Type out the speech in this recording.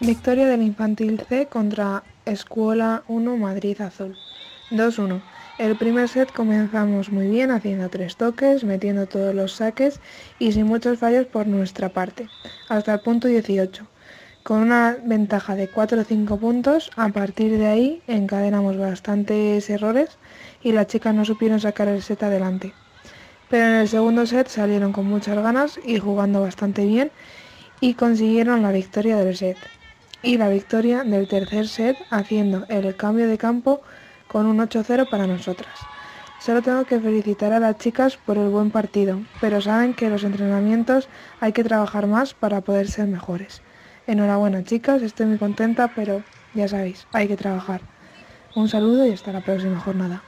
Victoria del Infantil C contra Escuela 1 Madrid Azul. 2-1. El primer set comenzamos muy bien haciendo tres toques, metiendo todos los saques y sin muchos fallos por nuestra parte, hasta el punto 18. Con una ventaja de 4 o 5 puntos, a partir de ahí encadenamos bastantes errores y las chicas no supieron sacar el set adelante. Pero en el segundo set salieron con muchas ganas y jugando bastante bien y consiguieron la victoria del set. Y la victoria del tercer set haciendo el cambio de campo con un 8-0 para nosotras. Solo tengo que felicitar a las chicas por el buen partido, pero saben que los entrenamientos hay que trabajar más para poder ser mejores. Enhorabuena chicas, estoy muy contenta, pero ya sabéis, hay que trabajar. Un saludo y hasta la próxima jornada.